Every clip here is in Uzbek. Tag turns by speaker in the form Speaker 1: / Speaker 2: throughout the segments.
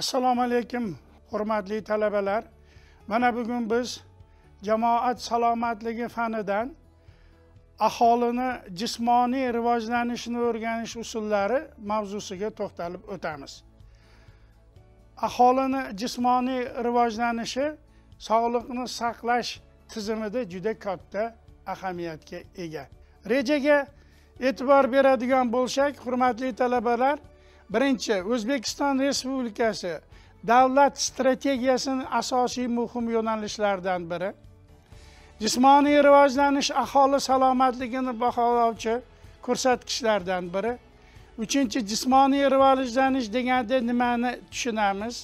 Speaker 1: assalomu alaykum hurmatli talabalar. Mana bugun biz jamoat salomatligi fanidan aholini jismoniy rivojlanishini o'rganish usullari mavzusiga to'xtalib o'tamiz. Aholini jismoniy rivojlanishi sog'liqni saqlash tizimida juda katta ahamiyatga ega. Rejaga e'tibor beradigan bo'lsak hurmatli talabalar birinchi o'zbekiston respublikasi davlat strategiyasini asosiy muhim yo'nalishlaridan biri. Jismoniy rivojlanish aholi salomatligini baholovchi ko'rsatkichlardan biri. Uchinchi jismoniy rivojlanish deganda nimani tushunamiz?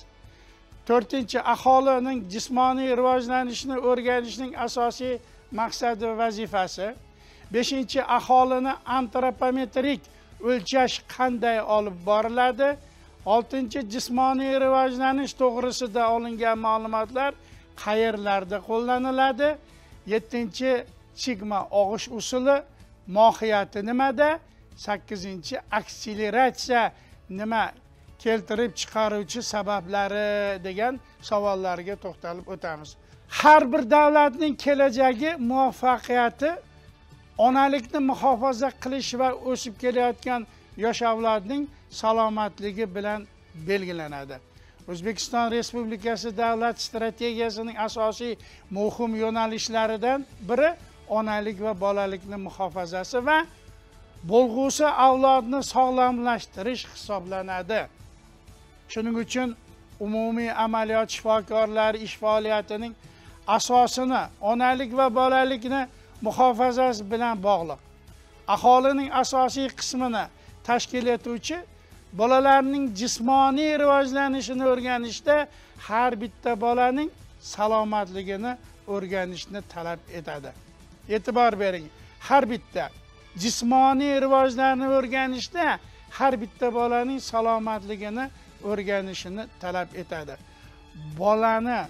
Speaker 1: To'rtinchi aholining jismoniy rivojlanishini o'rganishning asosiy maqsadi va vazifasi. Beshinchi aholini antropometrik o'lchash qanday olib boriladi? Oltinchi jismoniy rivojlanish to'g'risida olingan ma'lumotlar qayerlarda qo'llaniladi? Yettinchi chigma og'ish usuli mohiyati nimada? Sakkizinchi akseleratsiya nima? Keltirib chiqaruvchi sabablari degan savollarga to'xtalib o'tamiz. Har bir davlatning kelajagi muvaffaqiyati onalikni muhofaza qilish va o'sib kelayotgan yosh avlodning salomatligi bilan belgilanadi. O'zbekiston respublikasi davlat strategiyasining asosiy muhim yo'nalishlaridan biri onalik va bolalikni muhofazasi va bo'lg'usi avlodni sog'lomlashtirish hisoblanadi. Shuning uchun umumiy amaliyot shifokorlari ish faoliyatining asosini onalik va bolalikni muhofazasi bilan bog'liq. Aholining asosiy qismini tashkil etuvchi bolalarning jismoniy rivojlanishini o'rganishda har bitta bolaning salomatligini o'rganishni talab etadi. E'tibor bering har bitta jismoniy rivojlanishni o'rganishda har bitta bolaning salomatligini o'rganishini talab etadi. Bolani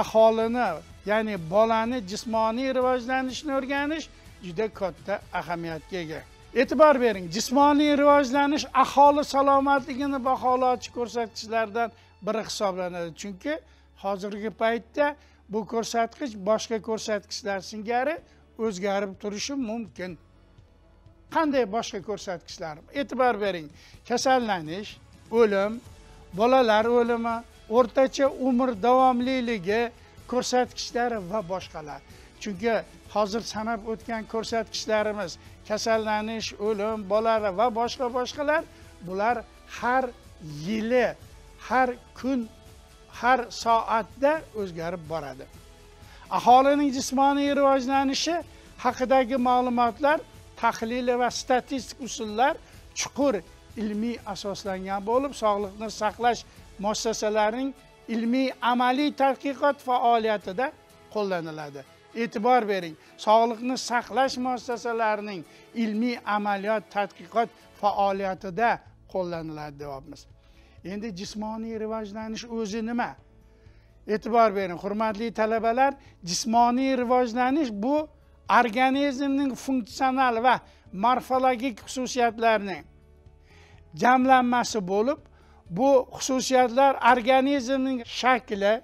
Speaker 1: aholini ya'ni bolani jismoniy rivojlanishini o'rganish juda katta ahamiyatga ega. E'tibor bering jismoniy rivojlanish aholi salomatligini baholovchi ko'rsatkichlardan biri hisoblanadi. Chunki hozirgi paytda bu ko'rsatkich boshqa ko'rsatkichlar singari o'zgarib turishi mumkin. Qanday boshqa ko'rsatkichlar? E'tibor bering kasallanish o'lim bolalar o'limi o'rtacha umr davomliligi ko'rsatkichlari va boshqalar. Chunki hozir sanab o'tgan ko'rsatkichlarimiz kasallanish o'lim bolalar va boshqa boshqalar bular har yili har kun har soatda o'zgarib boradi. Aholining jismoniy rivojlanishi haqidagi ma'lumotlar tahlili va statistik usullar chuqur ilmiy asoslangan bo'lib sog'liqni saqlash muassasalarining ilmiy amaliy tadqiqot faoliyatida qo'llaniladi. E'tibor bering sog'liqni saqlash muassasalarining ilmiy amaliyot tadqiqot faoliyatida qo'llaniladi deyapmiz. Endi jismoniy rivojlanish o'zi nima? E'tibor bering hurmatli talabalar jismoniy rivojlanish bu organizmning funksional va morfologik xususiyatlarining jamlanmasi bo'lib bu xususiyatlar organizmning shakli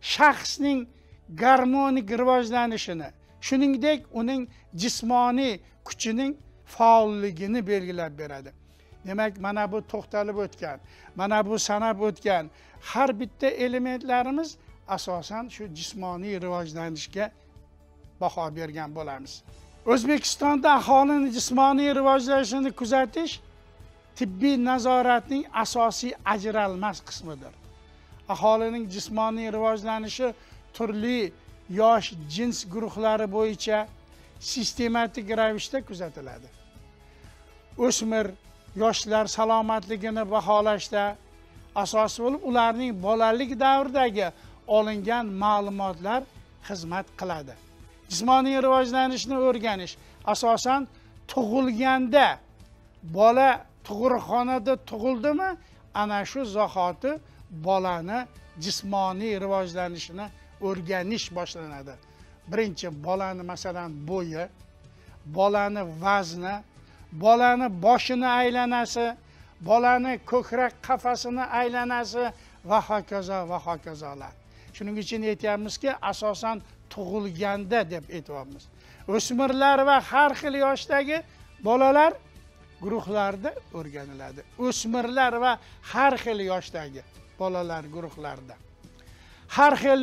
Speaker 1: shaxsning garmonik rivojlanishini shuningdek uning jismoniy kuchining faolligini belgilab beradi. Demak mana bu to'xtalib o'tgan mana bu sanab o'tgan har bitta elementlarimiz asosan shu jismoniy rivojlanishga baho bergan bo'lamiz. O'zbekistonda aholini jismoniy rivojlanishini kuzatish tibbiy nazoratning asosiy ajralmas qismidir. Aholining jismoniy rivojlanishi turli yosh jins guruhlari bo'yicha sistematik ravishda kuzatiladi. O'smir yoshlar salomatligini baholashda asos bo'lib ularning bolalik davridagi olingan ma'lumotlar xizmat qiladi. Jismoniy rivojlanishni o'rganish asosan tug'ilganda bola tug'ruqxonada tug'ildimi? Ana shu zahoti bolani jismoniy rivojlanishini o'rganish boshlanadi. Birinchi bolani masalan bo'yi bolani vazni bolani boshini aylanasi bolani ko'krak qafasini aylanasi va hokazo va hokazolar. Shuning uchun aytyapmizki asosan tug'ilganda deb aytyapmiz. O'smirlar va har xil yoshdagi bolalar guruhlarda o'rganiladi. O'smirlar va har xil yoshdagi bolalar guruhlarida. Har xil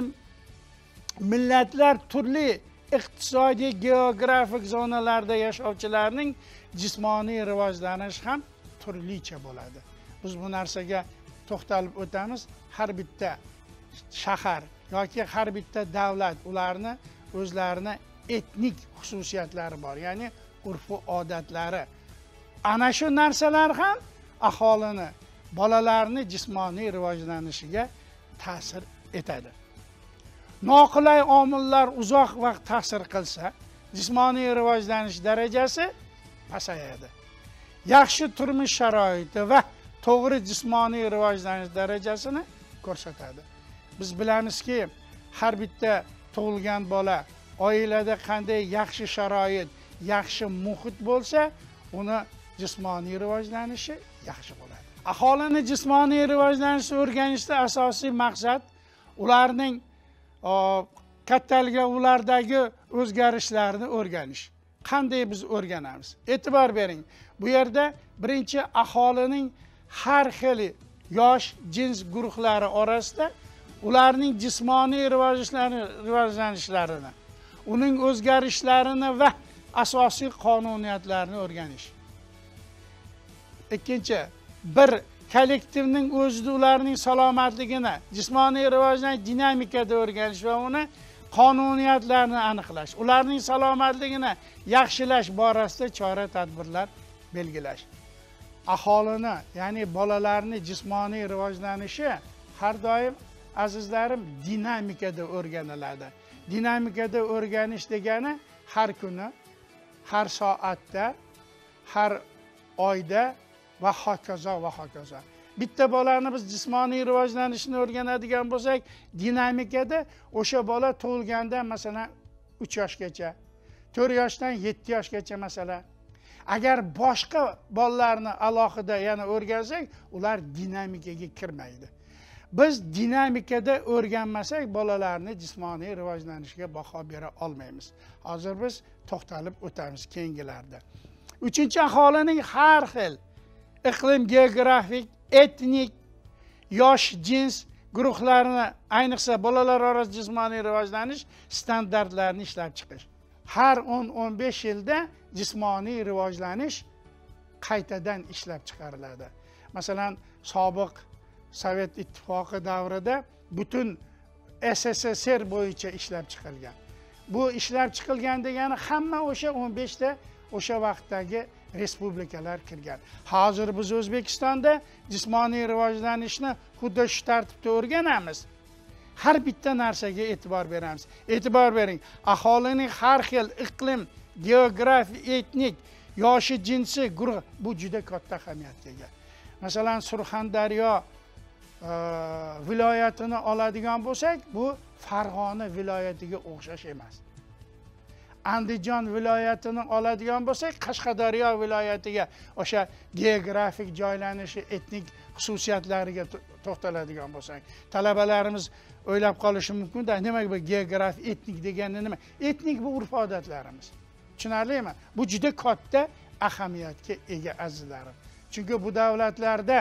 Speaker 1: millatlar turli iqtisodiy geografik zonalarda yashovchilarning jismoniy rivojlanishi ham turlicha bo'ladi. Biz bu narsaga to'xtalib o'tamiz. Har bitta shahar yoki har bitta davlat ularni o'zlarini etnik xususiyatlari bor ya'ni urfu odatlari ana shu narsalar ham aholini bolalarni jismoniy rivojlanishiga ta'sir etadi. Noqulay omillar uzoq vaqt ta'sir qilsa jismoniy rivojlanish darajasi pasayadi. Yaxshi turmush sharoiti va to'g'ri jismoniy rivojlanish darajasini ko'rsatadi. Biz bilamizki har bitta tug'ilgan bola oilada qanday yaxshi sharoit yaxshi muhit bo'lsa uni jismoniy rivojlanishi yaxshi bo'ladi. Aholini jismoniy rivojlanishni o'rganishda asosiy maqsad ularning kattaligi ulardagi o'zgarishlarni o'rganish. Qanday biz o'rganamiz? E'tibor bering bu yerda birinchi aholining har xil yosh jins guruhlari orasida ularning jismoniy rivojlanishlarini uning o'zgarishlarini va asosiy qonuniyatlarini o'rganish. Ikkinchi bir kollektivning o'zida ularning salomatligini jismoniy rivojlanish dinamikada o'rganish va uni qonuniyatlarni aniqlash ularning salomatligini yaxshilash borasida chora tadbirlar belgilash. Aholini ya'ni bolalarni jismoniy rivojlanishi har doim azizlarim dinamikada o'rganiladi. Dinamikada o'rganish degani har kuni har soatda har oyda va hokazo va hokazo. Bitta bolani biz jismoniy rivojlanishini o'rganadigan bo'lsak dinamikada o'sha bola tug'ilganda masalan uch yoshgacha to'rt yoshdan yetti yoshgacha masalan agar boshqa bolalarni alohida yana o'rgansak ular dinamikaga kirmaydi. Biz dinamikada o'rganmasak bolalarni jismoniy rivojlanishiga baho bera olmaymiz. Hozir biz to'xtalib o'tamiz keyingilarda. Uchinchi aholining har xil iqlim geografik etnik yosh jins guruhlarini ayniqsa bolalar orasida jismoniy rivojlanish standartlarini ishlab chiqish. Har o'n o'n besh yilda jismoniy rivojlanish qaytadan ishlab chiqariladi. Masalan sobiq sovet ittifoqi davrida butun sssr bo'yicha ishlab chiqilgan. Bu ishlab chiqilgan degani hamma o'sha o'n beshta o'sha vaqtdagi respublikalar kirgan. Hozir biz o'zbekistonda jismoniy rivojlanishni xuddi shu tartibda o'rganamiz. Har bitta narsaga e'tibor beramiz. E'tibor bering aholining har xil iqlim geografiya etnik yoshi jinsi guruh bu juda katta ahamiyatga ega. Masalan surxondaryo e, viloyatini oladigan bo'lsak bu farg'ona viloyatiga o'xshash emas. Andijon viloyatini oladigan bo'lsak qashqadaryo viloyatiga o'sha geografik joylanishi etnik xususiyatlariga to'xtaladigan bo'lsak. Talabalarimiz o'ylab qolishi mumkinda nima bu geografik etnik degani nima? Etnik bu urf odatlarimiz. Tushunarlimi? Bu juda katta ahamiyatga ega azizlarim. Chunki bu davlatlarda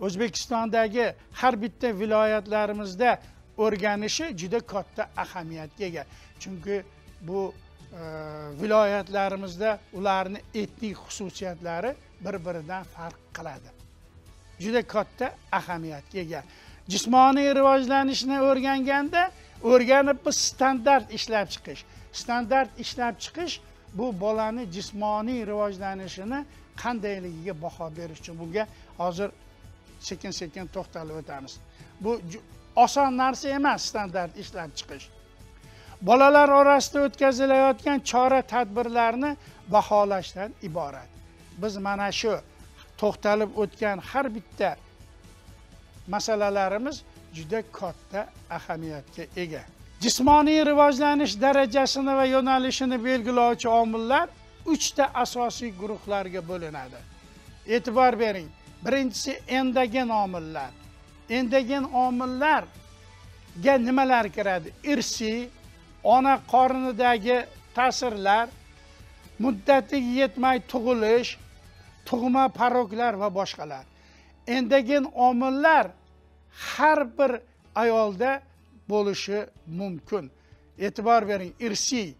Speaker 1: o'zbekistondagi har bitta viloyatlarimizda o'rganishi juda katta ahamiyatga ega. Chunki bu e, viloyatlarimizda ularni etnik xususiyatlari bir biridan farq qiladi. Juda katta ahamiyatga ega. Jismoniy rivojlanishni o'rganganda o'rganib biz standart ishlab chiqish. Standart ishlab chiqish bu bolani jismoniy rivojlanishini qandayligiga baho berish uchun bunga hozir sekin sekin to'xtalib o'tamiz. Bu oson narsa emas standart ishlab chiqish. Bolalar orasida o'tkazilayotgan chora tadbirlarni baholashdan iborat. Biz mana shu to'xtalib o'tgan har bitta masalalarimiz juda katta ahamiyatga ega. Jismoniy rivojlanish darajasini va yo'nalishini belgilovchi omillar uchta asosiy guruhlarga bo'linadi. E'tibor bering birinchisi endogen omillar. Endogen omillarga nimalar kiradi? Irsiy ona qornidagi ta'sirlar muddatiga yetmay tug'ilish tug'ma paroklar va boshqalar. Endagin omillar har bir ayolda bo'lishi mumkin. E'tibor bering irsiy.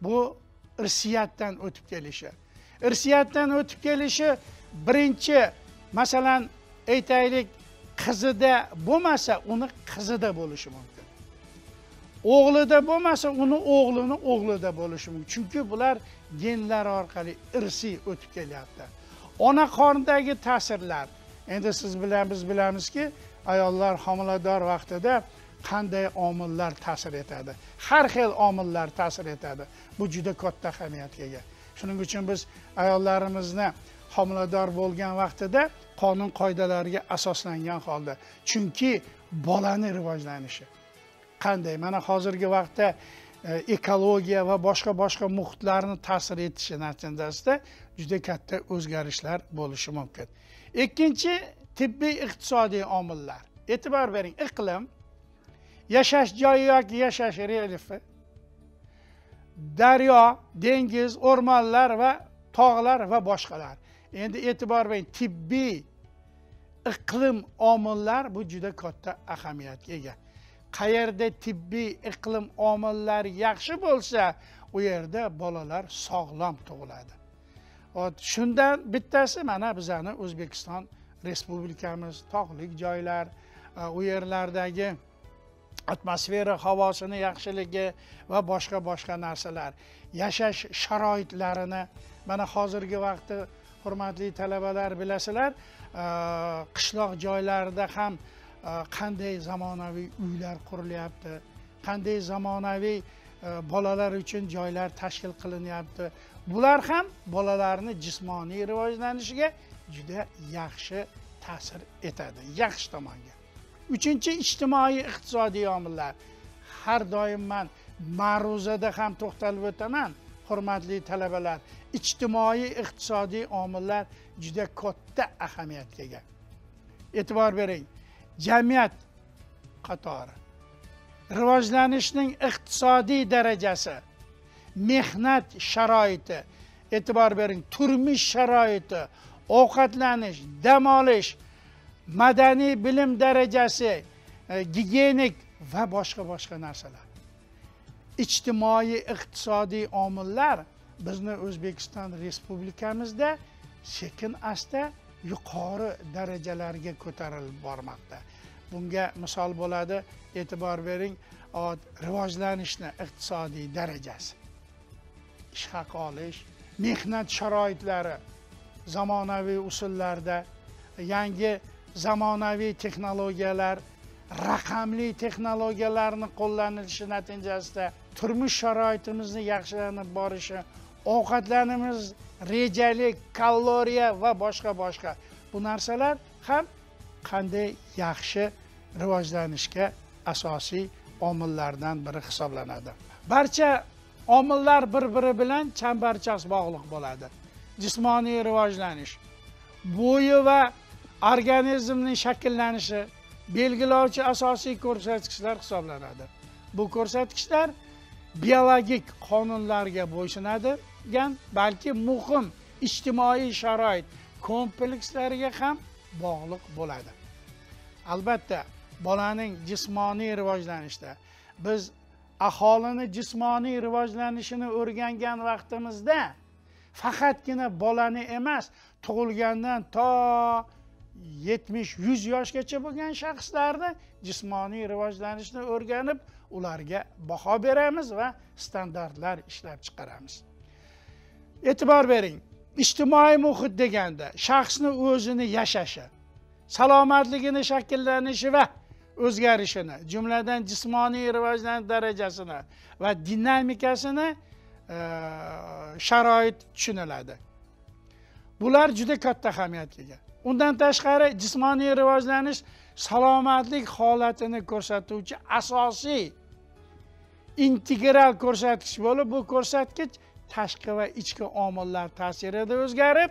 Speaker 1: Bu irsiyatdan o'tib kelishi. Irsiyatdan o'tib kelishi birinchi masalan aytaylik qizida bo'lmasa uni qizida bo'lishi mumkin. O'g'lida bo'lmasa uni o'g'lini o'g'lida bo'lishi mumkin. Chunki bular genlar orqali irsiy o'tib kelyapti. Ona qornidagi ta'sirlar. Endi siz bilan biz bilamizki ayollar homilador vaqtida qanday omillar ta'sir etadi? Har xil omillar ta'sir etadi. Bu juda katta ahamiyatga ega. Shuning uchun biz ayollarimizni homilador bo'lgan vaqtida qonun qoidalariga asoslangan holda. Chunki bolani rivojlanishi qanday? Mana hozirgi vaqtda e, ekologiya va boshqa boshqa muhitlarni ta'sir etishi natijasida juda katta o'zgarishlar bo'lishi mumkin. Ikkinchi tibbiy iqtisodiy omillar. E'tibor bering iqlim yashash joyi yoki yashash relyefi daryo dengiz o'rmonlar va tog'lar va boshqalar. Endi e'tibor bering tibbiy iqlim omillar bu juda katta ahamiyatga ega. Qayerda tibbiy iqlim omillari yaxshi bo'lsa u yerda bolalar sog'lom tug'iladi. Shundan bittasi mana bizani o'zbekiston respublikamiz tog'lik joylar e, u yerlardagi atmosfera havosini yaxshiligi va boshqa boshqa narsalar yashash sharoitlarini mana hozirgi vaqtda hurmatli talabalar bilasizlar e, qishloq joylarda ham Э, qanday zamonaviy uylar qurilyapti? Qanday zamonaviy e, bolalar uchun joylar tashkil qilinyapti? Bular ham bolalarni jismoniy rivojlanishiga juda yaxshi ta'sir etadi. Yaxshi tomonga. Uchinchi ijtimoiy iqtisodiy omillar. Har doim man ma'ruzada ham to'xtalib o'taman hurmatli talabalar. Ijtimoiy iqtisodiy omillar juda katta ahamiyatga ega. E'tibor bering. Jamiyat qatori. Rivojlanishning iqtisodiy darajasi mehnat sharoiti e'tibor bering turmush sharoiti ovqatlanish dam olish madaniy bilim darajasi e, gigiyenik va boshqa boshqa narsalar. Ijtimoiy iqtisodiy omillar bizni o'zbekiston respublikamizda sekin asta yuqori darajalarga ko'tarilib bormoqda. Bunga misol bo'ladi e'tibor bering rivojlanishni iqtisodiy darajasi ish haqi olish mehnat sharoitlari zamonaviy usullarda yangi zamonaviy texnologiyalar raqamli texnologiyalarni qo'llanilishi natijasida turmush sharoitimizni yaxshilanib borishi ovqatlanimiz rejalik kaloriya va boshqa boshqa. Bu narsalar ham qanday yaxshi rivojlanishga asosiy omillardan biri hisoblanadi. Barcha omillar bir biri bilan chambarchas bog'liq bo'ladi. Jismoniy rivojlanish bo'yi va organizmning shakllanishi belgilovchi asosiy ko'rsatkichlar hisoblanadi. Bu ko'rsatkichlar biologik qonunlarga bo'ysunadi ekan balki muhim ijtimoiy sharoit komplekslariga ham bog'liq bo'ladi. Albatta bolaning jismoniy rivojlanishida biz aholini jismoniy rivojlanishini o'rgangan vaqtimizda faqatgina bolani emas tug'ilgandan to yetmish yuz yoshgacha bo'lgan shaxslarni jismoniy rivojlanishni o'rganib ularga baho beramiz va standartlar ishlab chiqaramiz. E'tibor bering. Ijtimoiy muhit deganda shaxsni o'zini yashashi salomatligini shakllanishi va o'zgarishini jumladan jismoniy rivojlanish darajasini va dinamikasini e, sharoit tushuniladi. Bular juda katta ahamiyatga ega undan tashqari jismoniy rivojlanish salomatlik holatini ko'rsatuvchi asosiy integral ko'rsatkich bo'lib bu ko'rsatkich tashqi va ichki omillar ta'sirida o'zgarib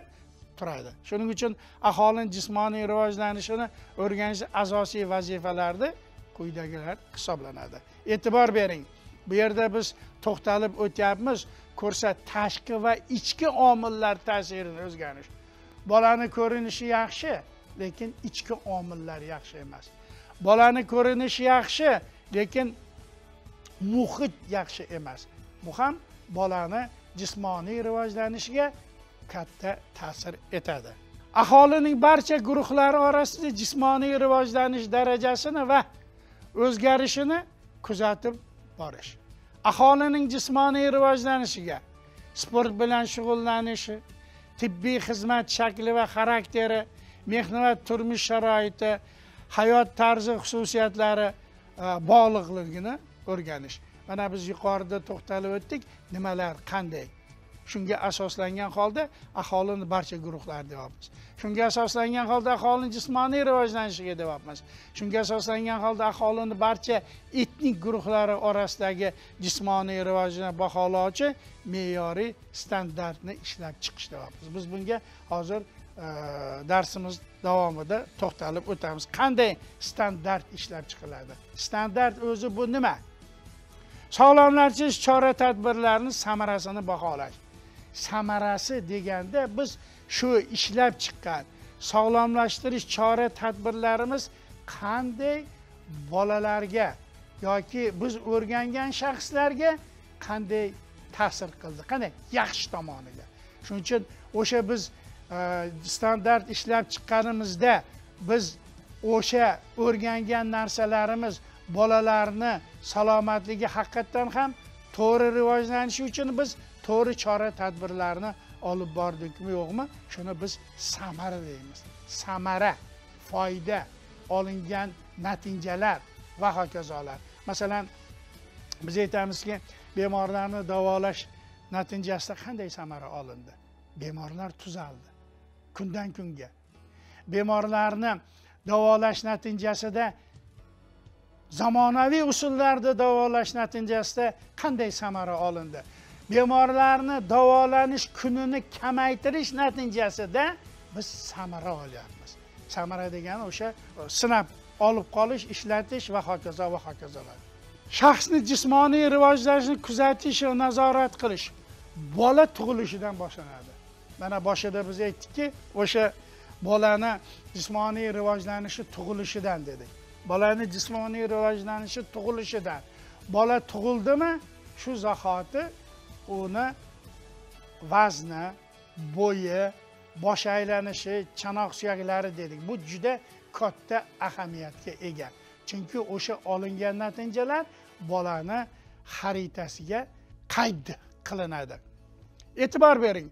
Speaker 1: turadi. Shuning uchun aholini jismoniy rivojlanishini o'rganish asosiy vazifalarni quyidagilar hisoblanadi. E'tibor bering bu yerda biz to'xtalib o'tyapmiz ko'rsa tashqi va ichki omillar ta'sirini o'zgarish. Bolani ko'rinishi yaxshi lekin ichki omillar yaxshi emas. Bolani ko'rinishi yaxshi lekin muhit yaxshi emas. Bu ham bolani jismoniy rivojlanishiga katta ta'sir etadi. Aholining barcha guruhlari orasida jismoniy rivojlanish darajasini va o'zgarishini kuzatib borish. Aholining jismoniy rivojlanishiga sport bilan shug'ullanishi tibbiy xizmat shakli va xarakteri mehnat turmush sharoiti hayot tarzi xususiyatlari e, bog'liqligini o'rganish. Mana biz yuqorida to'xtalib o'tdik. Nimalar qanday? Shunga asoslangan holda aholini barcha guruhlar deyapmiz. Shunga asoslangan holda aholini jismoniy rivojlanishiga deyapmiz. Shunga asoslangan holda aholini barcha etnik guruhlari orasidagi jismoniy rivojini baholovchi me'yoriy standartni ishlab chiqish deyapmiz. Biz bunga hozir e, darsimiz davomida to'xtalib o'tamiz. Qanday standart ishlab chiqiladi? Standart o'zi bu nima? Sog'lomlantirish chora tadbirlarini samarasini baholash samarasi deganda biz shu ishlab chiqqan sog'lomlashtirish chora tadbirlarimiz qanday bolalarga yoki biz o'rgangan shaxslarga qanday ta'sir qildi qanday yaxshi tomoniga. Shuning uchun o'sha biz e, standart ishlab chiqqanimizda biz o'sha o'rgangan narsalarimiz bolalarni salomatligi haqiqatdan ham to'g'ri rivojlanishi uchun biz to'g'ri chora tadbirlarni olib bordikmi yo'qmi? Shuni biz samara deymiz. Samara foyda olingan natijalar va hokazolar. Masalan biz aytamizki bemorlarni davolash natijasida qanday samara olindi? Bemorlar tuzaldi. Kundan kunga. Bemorlarni davolash natijasida zamonaviy usullarda davolash natijasida qanday samara olindi? Bemorlarni davolanish kunini kamaytirish natijasida biz samara olyapmiz. Samara degani o'sha e, sinab olib qolish ishlatish va hokazo va hokazolar. Shaxsni jismoniy rivojlanishini kuzatish va nazorat qilish bola tug'ilishidan boshlanadi. Mana boshida biz aytdikki o'sha bolani jismoniy rivojlanishi tug'ilishidan dedik. Bolani jismoniy rivojlanishi tug'ilishidan. Bola tug'ildimi shu zahoti uni vazni bo'yi bosh aylanishi chanoq suyaklari dedik. Bu juda katta ahamiyatga ega. Chunki o'sha olingan natijalar bolani xaritasiga qayd qilinadi. E'tibor bering.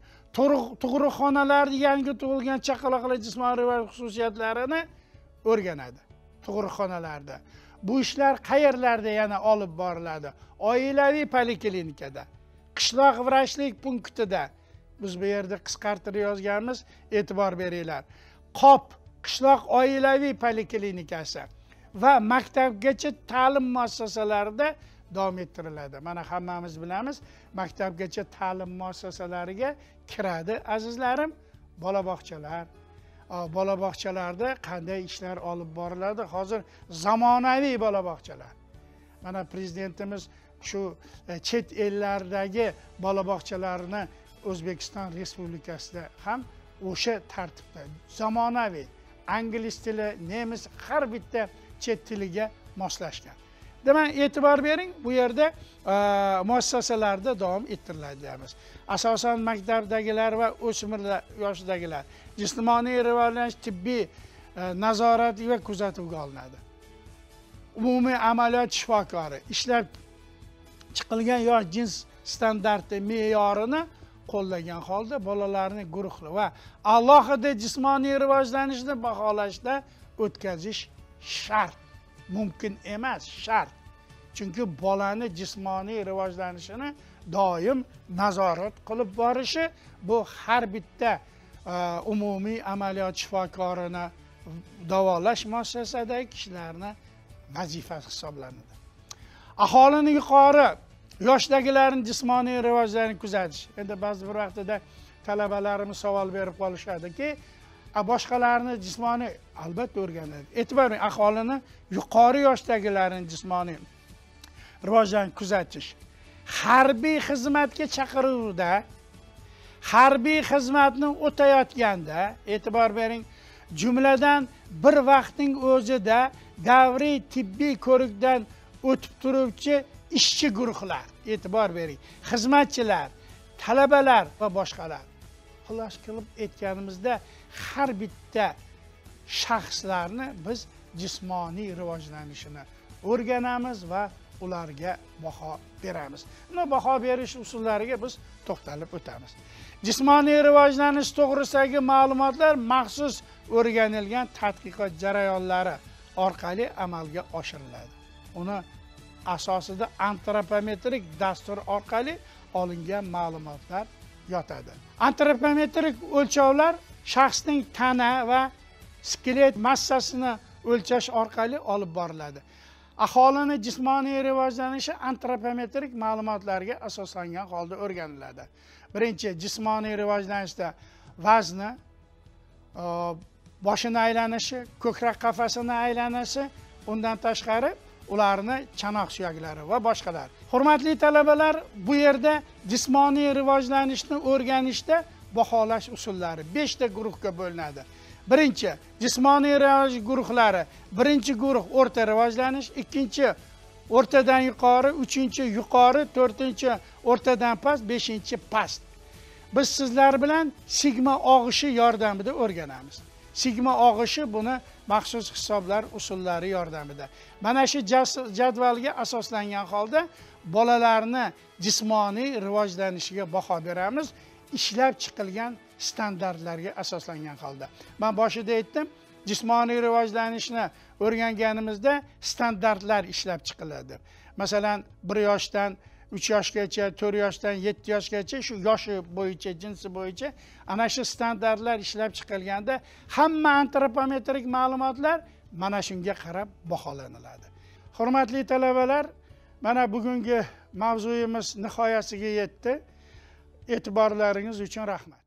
Speaker 1: Tug'ruqxonalarda yangi tug'ilgan chaqaloqlar jismoniy xususiyatlarini o'rganadi. Tug'ruqxonalarda. Bu ishlar qayerlarda yana olib boriladi? Oilaviy poliklinikada qishloq vrachlik punktida. Biz bu yerda qisqartirib yozganmiz e'tibor beringlar. Qop qishloq oilaviy poliklinikasi va maktabgacha ta'lim muassasalarida davom ettiriladi. Mana hammamiz bilamiz maktabgacha ta'lim muassasalariga kiradi azizlarim bola bog'chalar. Bola bog'chalarda qanday ishlar olib boriladi hozir zamonaviy bola bog'chalar. Mana prezidentimiz shu e, chet ellardagi bola bog'chalarni o'zbekiston respublikasida ham o'sha tartibda zamonaviy. Angliz tili nemis har bitta chet tiliga moslashgan. Demak e'tibor bering bu yerda e, muassasalarda davom ettiriladi deymiz. Asosan maktabdagilar va o'smirlar yoshidagilar jismoniy rivojlanish tibbiy e, nazorat va kuzatuvga olinadi. Umumiy amaliyot shifokori ishlab chiqilgan yosh jins standarti me'yorini qo'llagan holda bolalarni guruhli va alohida jismoniy rivojlanishni baholashda o'tkazish shart. Mumkin emas shart. Chunki bolani jismoniy rivojlanishini doim nazorat qilib borishi bu har bitta e, umumiy amaliyot shifokorini davolash muassasadagi kishilarni vazifasi hisoblanadi aholini yuqori yoshdagilarni jismoniy rivojlanishini kuzatish. Endi ba'zi bir vaqtida talabalarimiz savol berib qolishadiki boshqalarni jismoniy albatta o'rganadi. E'tibor bering aholini yuqori yoshdagilarni jismoniy rivojlanishini kuzatish. Harbiy xizmatga chaqiruvda harbiy xizmatni o'tayotganda e'tibor bering jumladan bir vaqtning o'zida davriy tibbiy ko'rikdan o'tib turuvchi ishchi guruhlar e'tibor bering xizmatchilar talabalar va boshqalar. Xulosa qilib aytganimizda har bitta shaxslarni biz jismoniy rivojlanishini o'rganamiz va ularga baho beramiz. Uni baho berish usullariga biz to'xtalib o'tamiz. Jismoniy rivojlanish to'g'risidagi ma'lumotlar maxsus o'rganilgan tadqiqot jarayonlari orqali amalga oshiriladi. Uni asosida antropometrik dastur orqali olingan ma'lumotlar yotadi. Antropometrik o'lchovlar shaxsning tana va skelet massasini o'lchash orqali olib boriladi. Aholini jismoniy rivojlanishi antropometrik ma'lumotlarga asoslangan holda o'rganiladi. Birinchi jismoniy rivojlanishda vazni e, boshini aylanishi ko'krak qafasini aylanishi undan tashqari ularni chanoq suyaklari va boshqalar. Hurmatli talabalar bu yerda jismoniy rivojlanishni o'rganishda baholash usullari. Beshta guruhga bo'linadi. Birinchi jismoniy rivoj guruhlari. Birinchi guruh o'rta rivojlanish ikkinchi o'rtadan yuqori uchinchi yuqori to'rtinchi o'rtadan past beshinchi past. Biz sizlar bilan sigma og'ishi yordamida o'rganamiz. Sigma og'ishi buni maxsus hisoblar usullari yordamida. Mana shu jadvalga asoslangan holda bolalarni jismoniy rivojlanishiga baho beramiz. Ishlab chiqilgan standartlarga asoslangan holda. Man boshida aytdim jismoniy rivojlanishni o'rganganimizda standartlar ishlab chiqiladi. Masalan bir yoshdan uch yoshgacha to'rt yoshdan yetti yoshgacha shu yoshi bo'yicha jinsi bo'yicha ana shu standartlar ishlab chiqilganda hamma antropometrik ma'lumotlar mana shunga qarab baholaniladi. Hurmatli talabalar mana bugungi mavzuyimiz nihoyasiga yetdi. E'tiborlaringiz uchun rahmat.